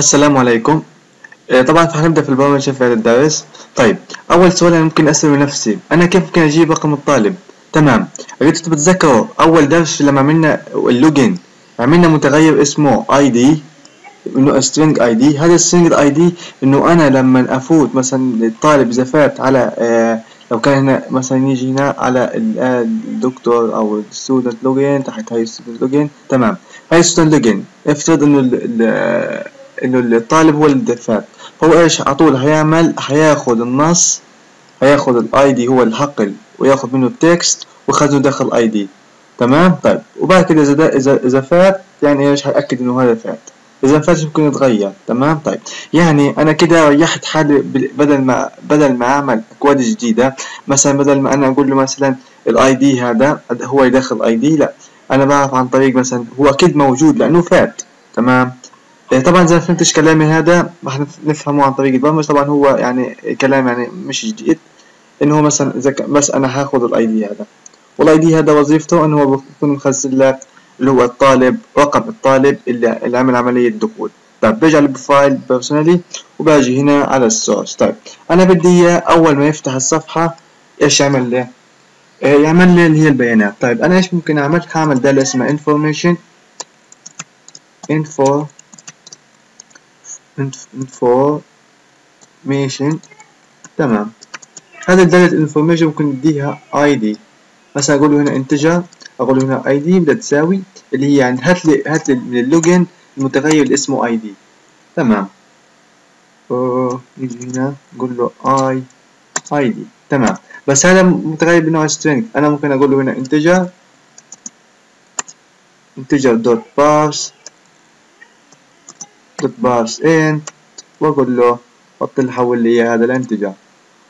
السلام عليكم. آه، طبعا هنبدأ في البرمجة في هذا الدرس. طيب أول سؤال أنا ممكن أسأله لنفسي. أنا كيف ممكن أجيب رقم الطالب؟ تمام. أريد تتذكروا أول درس لما عملنا ال login عملنا متغير اسمه ID إنه string ID هذا string ID إنه أنا لما أفوت مثلا الطالب إذا فات على آه لو كان هنا مثلا يجي هنا على الدكتور أو ال student login تحت هاي ال student login تمام. هاي ال student login افترض إنه إنه الطالب هو اللي فات فهو إيش؟ على طول هيعمل هياخد النص هياخد ال ID هو الحقل وياخد منه ال text ويخزنه داخل ID تمام؟ طيب. وبعد كده إذا إذا إذا فات يعني إيش؟ هيأكد إنه هذا فات. إذا ما فاتش ممكن يتغير. تمام؟ طيب. يعني أنا كده ريحت حالي بدل ما بدل ما أعمل أكواد جديدة مثلا بدل ما أنا أقول له مثلا ال ID هذا هو يدخل ID لا. أنا بعرف عن طريق مثلا هو أكيد موجود لأنه فات. تمام؟ طبعا إذا ما فهمتش كلامي هذا راح نفهمه عن طريق البرمجة طبعا هو يعني كلام يعني مش جديد إنه هو مثلا إذا بس أنا هاخذ ال ID هذا. وال ID هذا وظيفته إنه هو بيكون مخزن لك اللي هو الطالب رقم الطالب اللي, اللي عمل عملية دخول طيب برجع لل profile personally وباجي هنا على ال source طيب أنا بدي أول ما يفتح الصفحة إيش يعمل لي إيه، يعمل لي اللي هي البيانات. طيب أنا إيش ممكن أعمل؟ هعمل دالة اسمها information. Info information. تمام. هذا الدالة information ممكن نديها id مثلا أقول هنا integer أقول هنا id بدها تساوي اللي هي يعني هات لي هات لي من ال login المتغير اللي اسمه id تمام. نيجي هنا نقول له i id تمام. بس هذا متغير بنوع string. أنا ممكن أقول له هنا integer integer dot parse. Dot parse int وأقول له حط لي حول لي هذا ال integer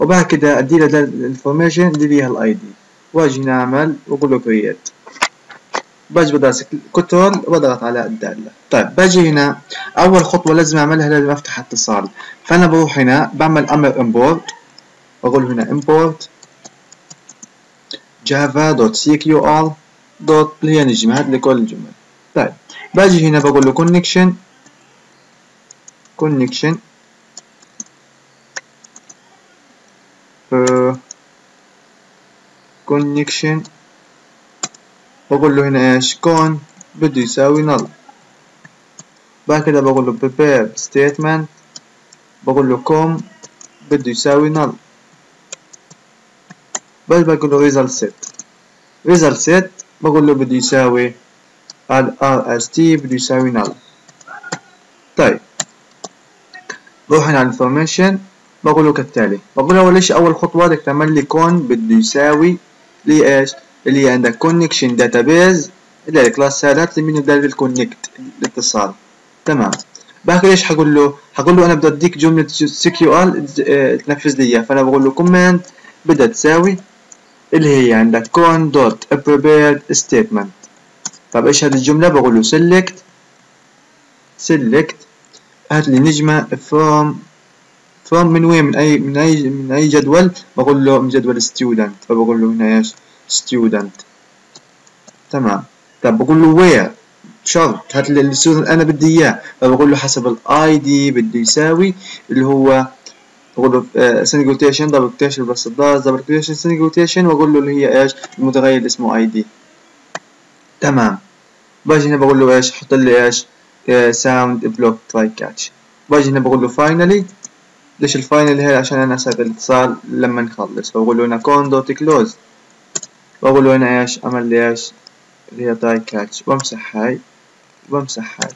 وبعد كده أدي له ال information اللي فيها ال ID. وأجي نعمل وأقول له create. باجي بدرس كنترول واضغط على الدالة. طيب باجي هنا. أول خطوة لازم أعملها لازم أفتح اتصال. فأنا بروح هنا بعمل أمر import. بقول هنا import java.cql دوت اللي هي نجمة هات لي كل الجمل. طيب باجي هنا بقول له connection. Connection. Uh, connection. بقول له هنا إيش؟ كون بده يساوي null. بعد كده بقول له prepare statement. بقول له com بده يساوي null. بس بقول له result set. result set بقول له بده يساوي ال rst بده يساوي null. طيب. بروح على information بقول له كالتالي. بقول له شيء أول خطوة بدك تعمل لي con بده يساوي لي إيش؟ اللي هي عندك connection database اللي هي ال class هذا هات لي منه ال connect الاتصال. تمام. بعد إيش حقول له؟ حقول له أنا بدي أديك جملة SQL تنفذ لي إياها. فأنا بقول له command بدها تساوي اللي هي عندك con dot prepared statement. طب إيش هذه الجملة؟ بقول له select select هات لي نجمه from from من وين؟ من اي من اي من أي جدول؟ بقول له من جدول student فبقول له هنا إيش student. تمام. طب بقول له where شرط. هات لي ال student أنا بدي إياه. فبقول له حسب ال ID بده يساوي اللي هو بقول له single quotation double quotation بس الداز double quotation single quotation وأقول له اللي هي إيش؟ المتغير اسمه ID تمام. باجي هنا بقول له إيش؟ حط لي إيش؟ surround block try catch باجي هنا بقول له finally ليش ال finally هي؟ عشان أنا أسوي الاتصال لما نخلص. فبقول له هنا con dot close واقول له هنا إيش؟ اعمل لي إيش اللي هي try catch وامسح هاي. وامسح هاي.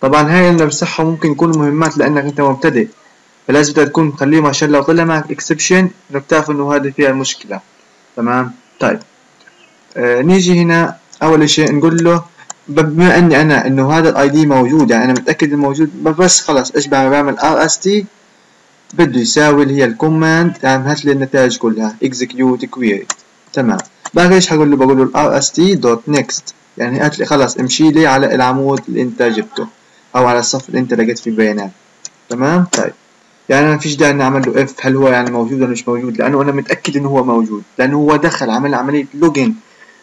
طبعا هاي اللي بمسحها ممكن يكون مهمات لأنك أنت مبتدئ. فلازم تكون مخليهم عشان لو طلع معك exception إنك تعرف إنه هذه فيها مشكلة تمام؟ طيب. آه نيجي هنا أول شيء نقول له بما أني أنا إنه هذا ال ID موجود يعني أنا متأكد إنه موجود بس خلاص إيش بعمل؟ بعمل rst بده يساوي اللي هي ال command يعني هات لي النتائج كلها. Execute query تمام. بعد إيش حقول له؟ بقول له ال rst dot next. يعني هات لي خلاص امشي لي على العمود اللي أنت جبته أو على الصف اللي أنت لقيت فيه بيانات. تمام؟ طيب. يعني أنا فيش داعي إني أعمل له if هل هو يعني موجود ولا مش موجود؟ لأنه أنا متأكد إنه هو موجود. لأنه هو دخل عمل عملية login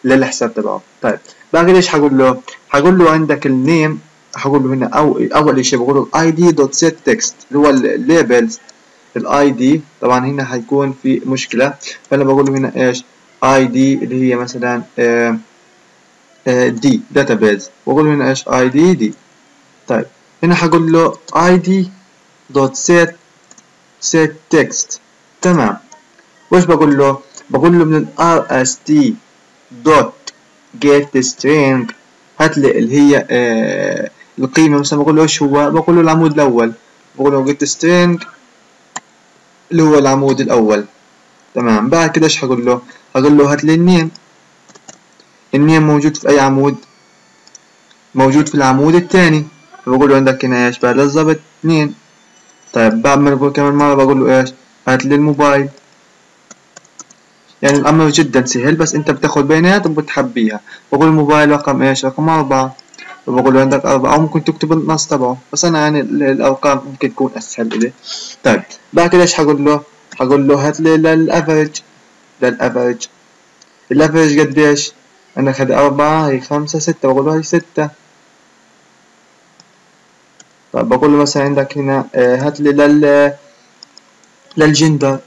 للحساب تبعه. طيب بعد إيش حقول له حقول له عندك ال name هقول له هنا أول شيء بقول له ID dot set text اللي هو ال labels ال ID طبعا هنا هيكون في مشكلة. فأنا بقول له هنا إيش؟ ID اللي هي مثلا آه D database واقول هنا إيش؟ ID D طيب هنا هقول له ID dot set set text تمام. وش بقول له بقول له من ال rst dot get string. هات لي اللي هي آه القيمة مثلا بقول له إيش هو؟ بقول له العمود الأول. بقول له get string اللي هو العمود الأول. تمام. بعد كده إيش هقول له؟ هقول له هات لي ال name. النيم موجود في أي عمود؟ موجود في العمود الثاني. بقول له عندك هنا إيش؟ بعد بالضبط اثنين طيب بعد ما بقول كمان مرة بقول له إيش؟ هات لي الموبايل. يعني الأمر جدا سهل بس أنت بتاخد بيانات وبتحبيها بقول الموبايل رقم إيش؟ رقم أربعة. وبقول عندك أربعة أو ممكن تكتب النص تبعه. بس أنا يعني الأرقام ممكن تكون أسهل إلي طيب بعد كده إيش حقول له؟ حقول له هات لي للأفرج لل average ال average قديش أنا أخذ أربعة هي خمسة ستة. بقول له هي ستة. طيب بقول له مثلا عندك هنا هات لي لل للجندر.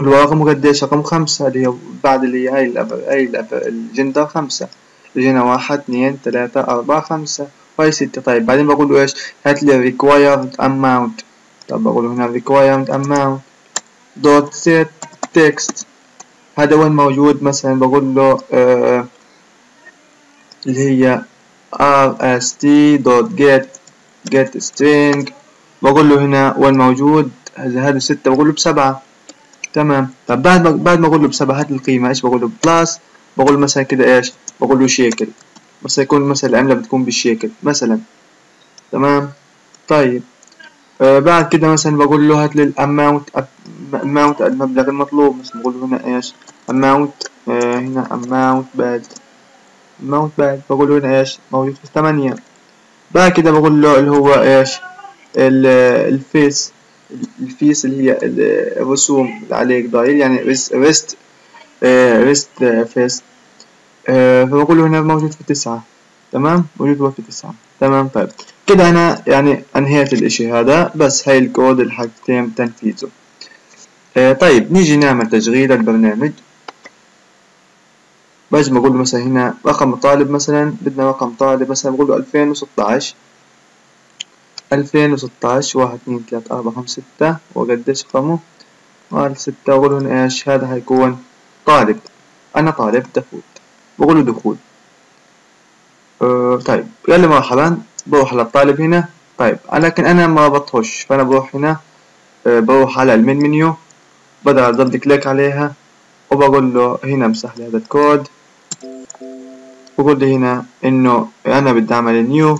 اللي هو رقمه قديش رقم خمسة اللي هي بعد اللي هي هاي الأبر هاي الأبر الجندر خمسة. هنا واحد اثنين ثلاثة أربعة خمسة. وهي ستة؟ طيب بعدين بقول له إيش؟ هات لي required amount. طب بقول هنا required amount. dot set text. هذا وين موجود؟ مثلا بقول له آه اللي هي rst dot get get string. بقول له هنا وين موجود؟ هذا هذا ستة بقول له بسبعة. تمام. طب بعد ما بعد ما أقول له بسبعة هات القيمة إيش بقول له بلس بقول مثلا كده إيش؟ بقول له شيكل. بس يكون مثلا العملة بتكون بالشيكل مثلا. تمام؟ طيب. آه بعد كده مثلا بقول له هات لي ال amount amount المبلغ المطلوب. مثلا بقول له هنا إيش؟ amount آه هنا amount بعد. amount بعد. بقول له هنا إيش؟ موجود في ثمانية بعد كده بقول له اللي هو إيش؟ ال fees. ال fees اللي هي الرسوم اللي عليك ضايل يعني rest rest fees فبقول له هنا موجود في تسعة. تمام؟ موجود هو في تسعة. تمام طيب. كده أنا يعني أنهيت الإشي هذا. بس هاي الكود اللي حيتم تنفيذه آه طيب نيجي نعمل تشغيل البرنامج. باجي بقول له مثلا هنا رقم الطالب مثلا بدنا رقم طالب مثلا بقول له ألفين وستاش ألفين وستاش واحد اتنين تلاتة أربعة خمسة ستة. وقديش رقمه قال ستة. وأقول هنا إيش؟ هذا هيكون طالب. أنا طالب دخول. بقول له دخول. أه طيب. قال لي مرحبا. بروح على الطالب هنا. طيب. لكن أنا ما بطهش. فأنا بروح هنا. أه بروح على ال main menu. بدل أضغط click عليها. وبقول له هنا امسح لي هذا الكود. بقول لي هنا إنه أنا بدي أعمل new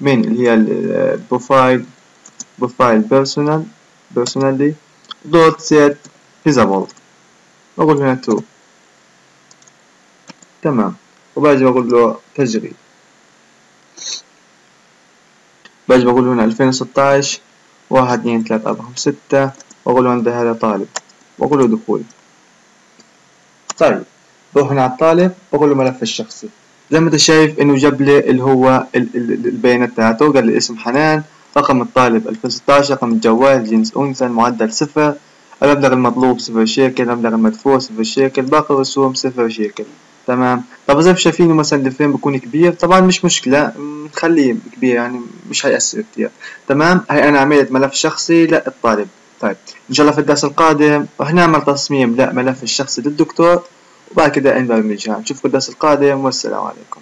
من اللي هي ال profile profile personal personal dot set visible بقول هنا true تمام. وباجي بقول له تشغيل باجي بقول هنا ألفين وستاش. واحد اثنين ثلاثة أربعة خمسة ستة. وأقول له عندي هذا طالب. وأقول له دخول. طيب. بروح هنا على الطالب. بقول له ملف الشخصي. زي ما انت شايف انه جاب لي اللي هو البيانات تاعته قال لي اسم حنان رقم الطالب 2016 رقم الجوال جنس أنثى المعدل صفر المبلغ المطلوب صفر شيكل المبلغ المدفوع صفر شيكل باقي الرسوم صفر شيكل. تمام؟ طب زي ما شايفين مثلا الفريم بيكون كبير طبعا مش مشكلة نخليه كبير يعني مش هيأثر كتير. تمام؟ هاي أنا عملت ملف شخصي للطالب. طيب إن شاء الله في الدرس القادم راح نعمل تصميم لملف الشخصي للدكتور. وبعد كده نبرمجها نشوفكم الدرس القادم والسلام عليكم.